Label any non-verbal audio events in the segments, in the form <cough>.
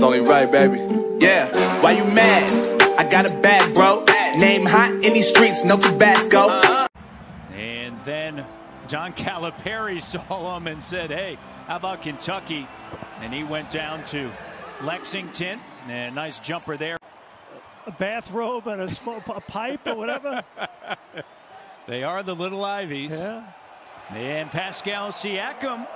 It's only right, baby. Yeah, why you mad? I got a bad bro. Name hot in these streets, no Tabasco. And then John Calipari <laughs> saw him and said, hey, how about Kentucky? And he went down to Lexington. And nice jumper there. A bathrobe and a, smoke, a pipe or whatever. <laughs> they are the little Ivies. Yeah. And Pascal Siakam,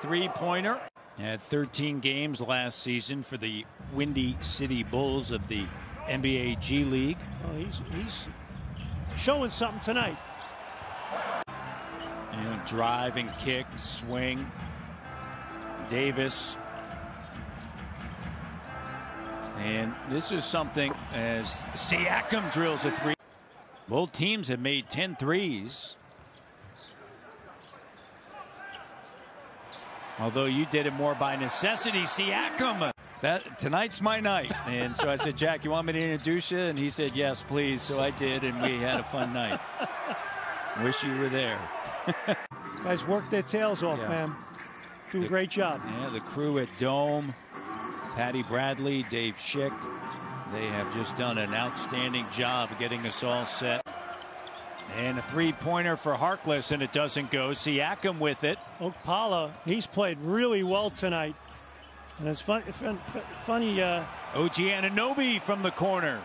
three pointer. Had 13 games last season for the Windy City Bulls of the NBA G League. Well, he's, he's showing something tonight. And drive and kick, swing. Davis. And this is something as Siakam drills a three. Both teams have made 10 threes. Although you did it more by necessity, Siakam. That tonight's my night, and so I said, Jack, you want me to introduce you? And he said, Yes, please. So I did, and we had a fun night. Wish you were there. <laughs> Guys work their tails off, Yeah. man. Do a great job. Yeah, the crew at Dome, Patty Bradley, Dave Schick, they have just done an outstanding job getting us all set. And a three-pointer for Harkless, and it doesn't go. Siakam with it. Okpala, he's played really well tonight. And it's fun, fun, funny. Uh, OG Anunoby from the corner.